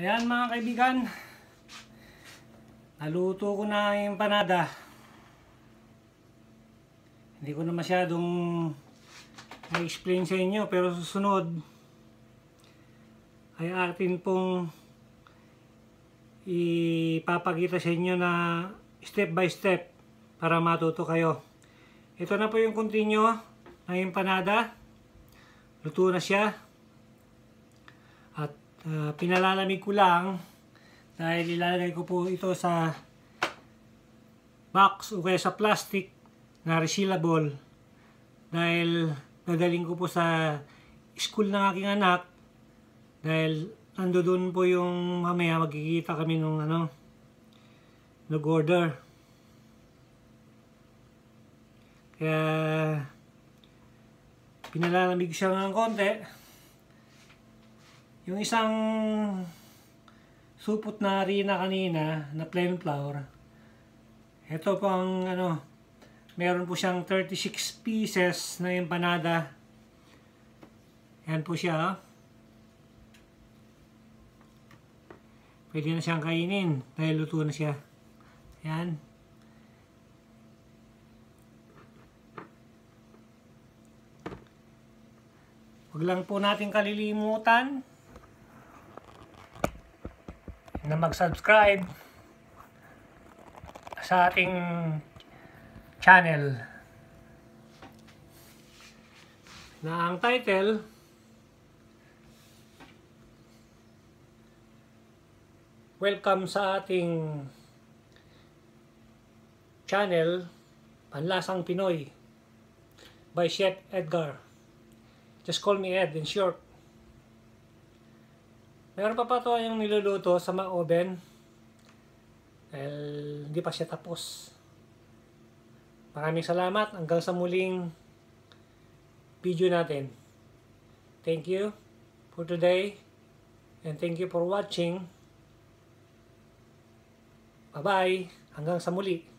Ayan mga kaibigan. Naluto ko na yung panada. Hindi ko na masyadong ma-explain sa inyo pero susunod ay atin pong ipapakita sa inyo na step by step para matuto kayo. Ito na po yung continue ng empanada. Luto na siya. At uh, pinalalamig ko lang dahil ilalagay ko po ito sa box o kaya sa plastic na resealable. Dahil dadaling ko po sa school ng aking anak dahil nando doon po yung mamaya magkikita kami nung ano nag-order. Kaya pinalalamig siya ng konti yung isang supot na harina kanina na plain flour ito po ang ano meron po siyang 36 pieces na empanada. Yan po siya oh. pwede na siyang kainin dahil luto na siya. Yan Huwag lang po natin kalilimutan na mag-subscribe sa ating channel. Na ang title Welcome sa ating channel Panlasang Pinoy by Chef Edgar. Just call me Ed in short Meron pa pa ito yung niluluto sa mga oven. Dahil hindi pa siya tapos. Maraming salamat. Hanggang sa muling video natin. Thank you for today. And thank you for watching. Bye-bye. Hanggang sa muli.